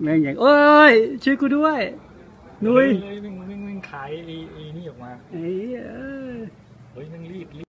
แม่งอย่างเอ้ยช่วยกูด้วยนุ้ยยวิ่งวิ่งวิ่งขายไอ้ไอ้นี่ออกมา ไอ้เอ้ย